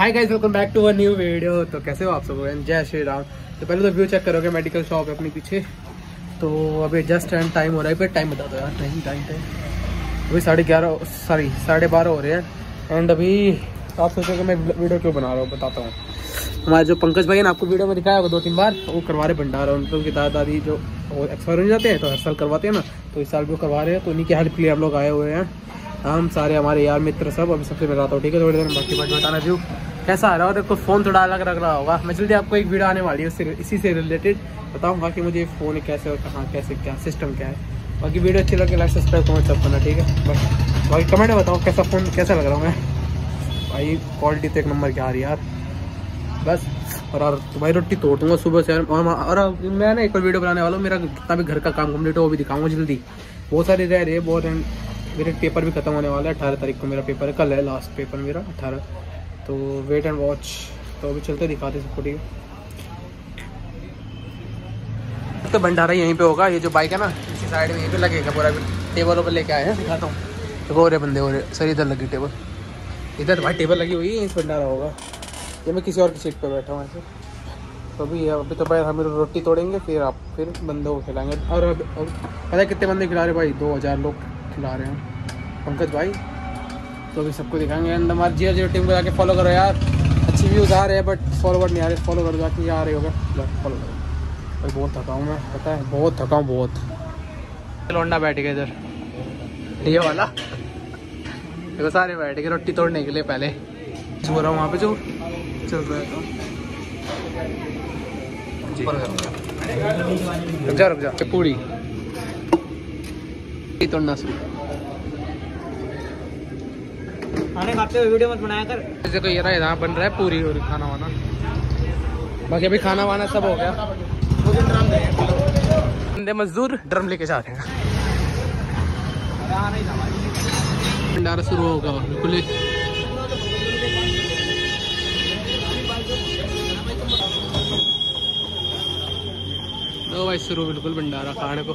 Hi guys welcome back to a new video तो कैसे हो आप सब? जय श्री राम। तो पहले तो व्यू चेक करोगे मेडिकल शॉप है अपने पीछे। तो अभी जस्ट एंड टाइम हो रहा है। फिर टाइम बता दो यार। टाइम टाइम टाइम अभी साढ़े ग्यारह सॉरी साढ़े बारह हो रहे हैं। एंड अभी आप सोचोगे मैं वीडियो क्यों बना रहा हूँ? बताता हूँ। हमारे जो पंकज भाई ने, आपको वीडियो में दिखाया होगा दो तीन बार। वो करवा रहे भंडारा। उनके उनकी दादा दादी जो एक्सपायर हो जाते हैं तो हर साल करवाते हैं ना। तो इस साल भी वो करवा रहे हैं। तो उन्हीं की हेल्प के लिए हम लोग आए हुए हैं। हम सारे, हमारे यार मित्र सब अभी सबसे मिलाता हूँ। ठीक है, थोड़ी देर में बाकी बात बताना व्यू कैसा आ रहा है? और देखो फ़ोन थोड़ा अलग लग रहा होगा। मैं जल्दी आपको एक वीडियो आने वाली है उससे इसी से रिलेटेड बताऊँगा कि मुझे फ़ोन कैसे और कहाँ कैसे क्या सिस्टम क्या है। बाकी वीडियो अच्छी लगे लाइक सब्सक्राइब कमेंट सब करना ठीक है? बस। बाकी कमेंट बताओ कैसा फ़ोन कैसा लग रहा हूँ मैं? भाई क्वालिटी तो एक नंबर की आ रही यार। बस। और यार तुम्हारी रोटी तोड़ दूँगा सुबह से और, और मैं ना एक और वीडियो बनाने वाला हूँ। मेरा जितना भी घर का काम कंप्लीट हो वो भी दिखाऊँगा जल्दी। बहुत सारे रह रहे बहुत मेरे पेपर भी खत्म होने वाला है अठारह तारीख को मेरा पेपर है। कल है लास्ट पेपर मेरा अठारह। तो वेट एंड वॉच तो अभी चलते दिखाते सबको, ठीक है? तो भंडारा यहीं पे होगा, ये जो बाइक है ना इसी साइड में यहीं पे लगेगा पूरा टेबलों पर लेके आए हैं, दिखाता हूँ। तो हो बंदे हो रहे सर, इधर लगी टेबल इधर भाई टेबल लगी हुई है, इस भंडारा होगा। ये मैं किसी और की सीट पर बैठा हूँ ऐसे। तो अभी अभी तो भाई हम रोटी तोड़ेंगे, फिर आप फिर बंदों को खिलाएँगे। और अब पता कितने बंदे खिला रहे भाई? दो हज़ार लोग खिला रहे हैं। पंकज भाई तो अभी सबको दिखाएँगे। एंड हमारे जियो जियो टीम को जाके फॉलो करो यार। अच्छी व्यूज़ आ रहे हैं बट फॉलोवर नहीं आ रहे। फॉलो करो जाके आ रहे होगा। फॉलो करो। भाई बहुत थका हूँ मैं, पता है? बहुत थका हूँ, बहुत। लौंडा बैठ गए इधर। ये वाला। देखो, सारे बैठ गए, रोटी तोड़ने के लिए पहले। सो रहा हूँ वहाँ पे, जो। चल रहा है तो। रुक जा रुक जा। पूरी। तोड़ना शुरू। खाने खाते हुए वीडियो मत बनाया कर। जैसे कोई ये रहा, यहाँ बन रहा है पूरी और खाना वाना। बाकी अभी खाना वाना सब हो गया। बंदे मजदूर ड्रम लेके जा रहे हैं। भंडारा शुरू होगा बिल्कुल दो भाई, शुरू, बिल्कुल भंडारा खाने को।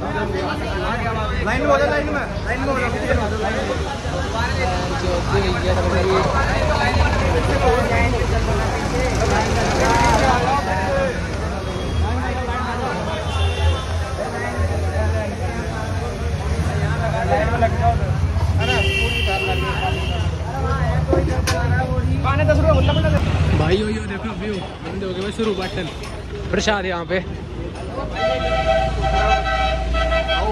लाइन में लाइन में। हो भाई, यो देखो, व्यू। बंद हो गए शुरू बटन प्रसाद यहाँ पे।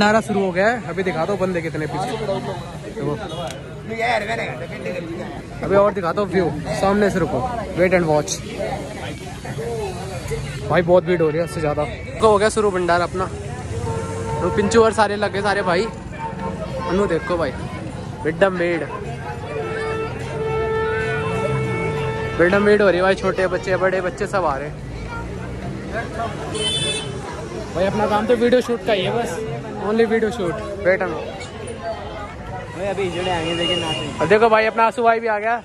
भंडारा शुरू हो गया है। अभी दिखा दो बंदे कितने पीछे। अभी और दिखा दो व्यू सामने से रुको। वेट एंड वॉच भाई, बहुत भीड़ हो रही है उससे ज़्यादा। हो गया शुरू भंडारा अपना। तो पिंचू और सारे लगे सारे भाई। अनु देखो भाई। मिडम मेड मिडम मेड हो रही है भाई, छोटे बच्चे, बड़े बच्चे सब आ रहे भाई, अपना काम तो वीडियो शूट का ही है बस। Only video shoot wait on भाई अभी जोड़े आगे देखे ना और देखो भाई अपना आँसू भाई भी आ गया।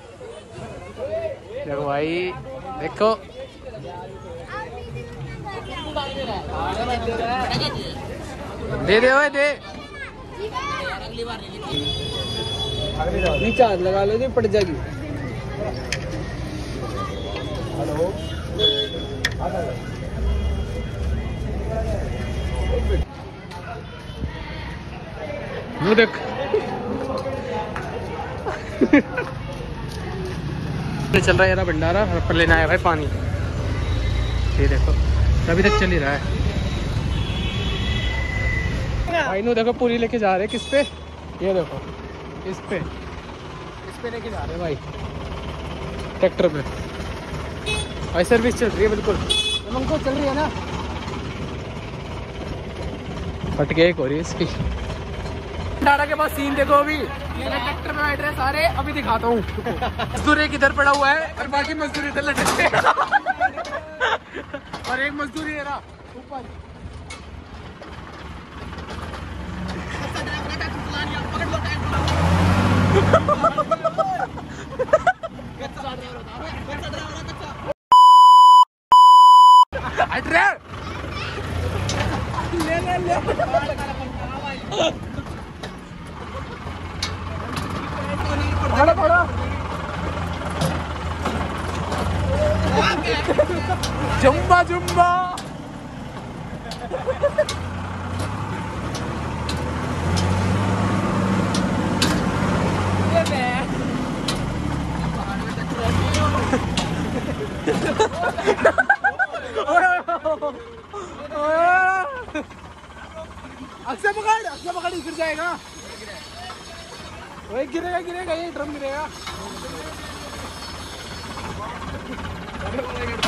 देखो भाई देखो। दे दे ओए दे। रिचार्ज लगा लो जी पड़ जाएगी। मुँह देख चल रहा है यार भंडारा और पर लेना आया भाई पानी। ये देखो, अभी तक चल ही रहा है। भाई नो देखो, पूरी लेके जा रहे किस पे? ये देखो, इस पे। इस पे लेके जा रहे भाई। ट्रैक्टर पे। भाई सर्विस चल रही है बिल्कुल। चल रही है ना। फट के एक हो रही है इसकी। भंडारा के बाद सीन देखो अभी ट्रैक्टर में बैठ रहे हैं सारे अभी दिखाता हूँ मजदूर एक इधर पड़ा हुआ है और बाकी मजदूर इधर लटके हैं। और एक मजदूर ये रहा ऊपर हट रे बड़ा जुम्बा जुम्बा अक्सर पकड़ अक्सर पकड़ गिर जाएगा वही गिरेगा गिरेगा ये ड्रम गिरेगा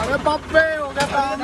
अरे बाप रे हो गया काम